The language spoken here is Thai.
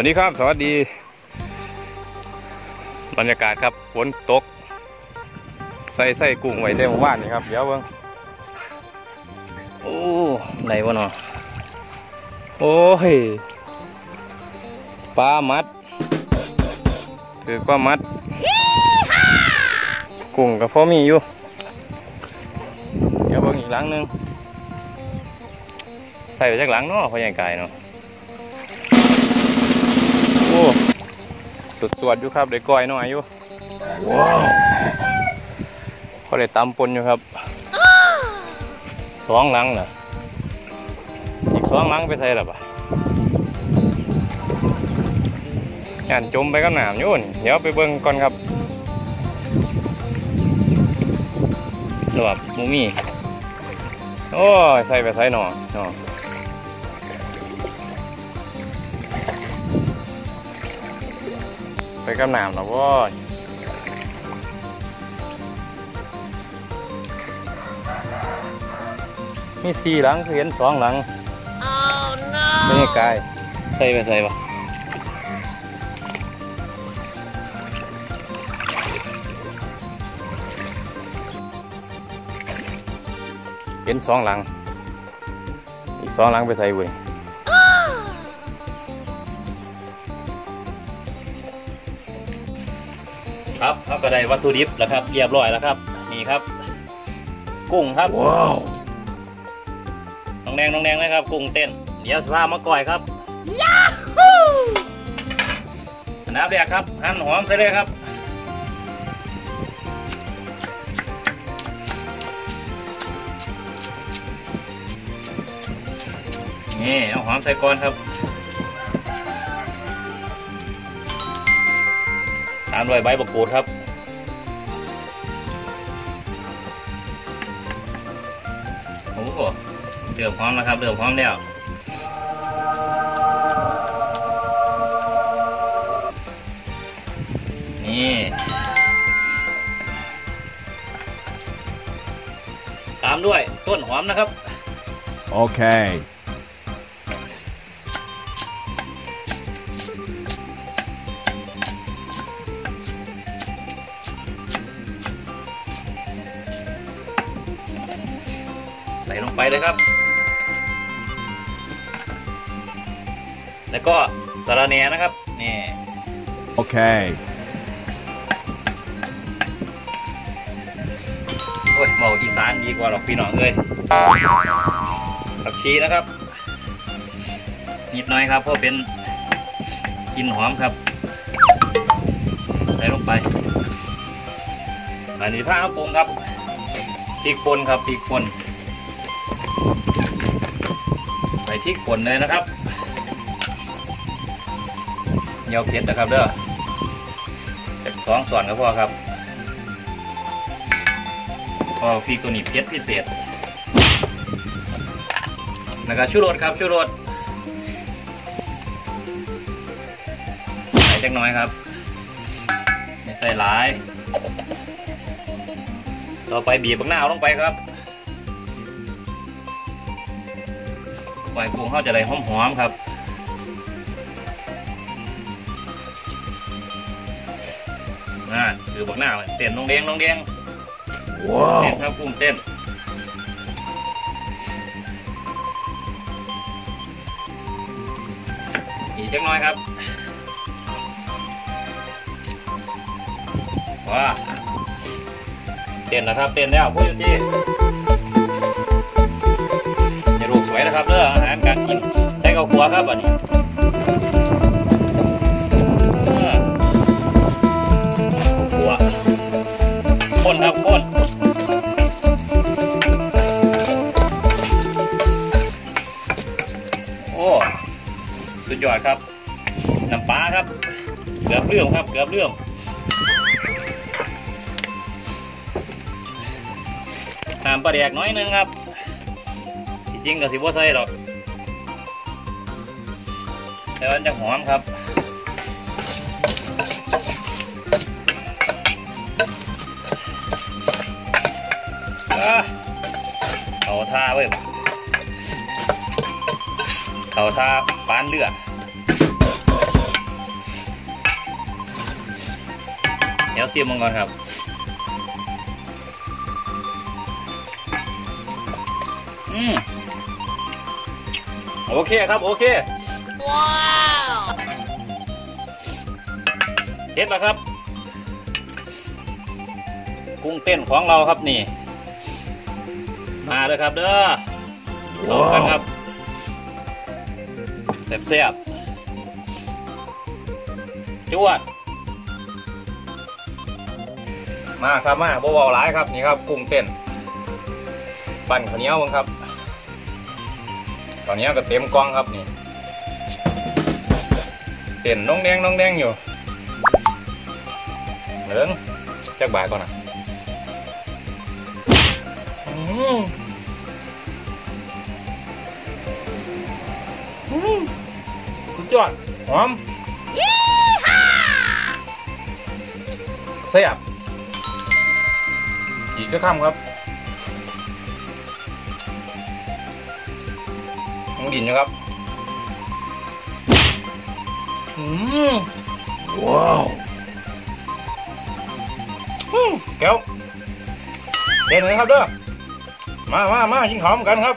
วัสดีครับสวัสดี บรรยากาศครับฝนตก ใส่ใส่กุ้งไว้เต็มบ้านนี่ครับ เดี๋ยวเบิ่งโอ้ไหนวะเนาะโอ้ยปลามัดคือปลามัด กุ้งกับพ่อมีอยู่ เดี๋ยวเบิ่งอีกหลังนึง ใส่ไปจากหลังเนาะพ่อใหญ่ไก่เนาะ สดสวดอยู่ครับได้ก้อยหน่อยอยู่ว้าวก็ได้ตำปนอยู่ครับสองหลังน่ะอีกสองหลังไปใส่หรอปะงานจมไปกับหนามอยู่นี่เดี๋ยวไปเบิ่งก่อนครับหรือว่าหมูมี่โอ้ยใส่ไปใส่หนอหนอ ไปกับน้ำแล้วว่ามีสี่หลังคือเห็นสองหลังไม่ใช่กายใส่ไปใส่ปะเห็นสองหลัง อีกสองหลังไปใส่เว้ย ครับครับก็ได้วัตถุดิบแล้วครับ เรียบร้อยแล้วครับ นี่ครับ กุ้งครับว้าวน้องแดงน้องแดงนะครับ กุ้งเต้นเดี๋ยวสภาพมาก่อยครับยาฮูน้ำแดกครับ หั่นหอมใส่เลยครับนี่เอาหอมใส่ก่อนครับามด้วยใบมะกรูดครับโอ้โหเดือดพร้อมแล้วครับเดือดพร้อมแล้วนี่ตามด้วยต้นหอมนะครับ Okay. ใส่ลงไปเลยครับ แล้วก็สาระแหน่นะครับ นี่ Okay. โอ้ยเมาอีสานดีกว่าหรอกพี่น้องเอ้ยผักชีนะครับ นิดหน้อยครับ เพราะเป็นกลินหอมครับ ใส่ลงไปอันนี้ผ้าปรุงครับพริกป่นครับพริกป่น ใส่พริกป่นเลยนะครับเหนียวเผ็ดนะครับเด้อจากสองส่วนก็พอครับพอพริกตัวนี้เผ็ดพิเศษแล้วก็ชูรสครับชูรสใส่จักน้อยครับไม่ใส่หลาย ต่อไปบีบบักหน้าวลงไปครับ ไฟกุ้งเขาจะได้หอมๆครับน่าคือบักหน้าวเต้นลงเด้งลงเด้งเต้น Wow. ครับกุ้งเต้นอีกจักหน้อยครับว้าเต้นนะครับเต้นแล้วพูดอยู่ที่ วยนะครับเด้องอาหารการกินใช้ข้าวคั่วครับอันนี้ขัวคนครับคนโอ้สุดยอดครับน้ำปลาครับเกือบเรื่องครับเกือบเรื่องน้ำปลาแดกน้อยนึงครับ ริงกับสิบว่ใส่หรอกแต่มันจะหอมครับเขาท่าเว้ยเขาท่าปานเลือดเดี๋ยวเสียมมังกรครับอืม โอเคครับโอเค ว้าวเสร็จแล้วครับ กุ้งเต้นของเราครับนี่ มาเลยครับเด้อลองกันครับแซ่บๆจวด มาครับมาบ่เบาหลายครับนี่ครับ กุ้งเต้น ปั่นข้าวเหนียวมั้งครับ ข้าวเหนียวก็เต็มกล่องครับนี่เต้นน้องแดงน้องแดงอยู่เหลืองจักบาทก่อนนะอืมอืมสุดยอดหอมเสียบอีกก็ข้ามครับ ยังดินนะครับอืม Wow. อืมแก้วเด่นเลยครับเด้อมามามายิงหอมกันครับ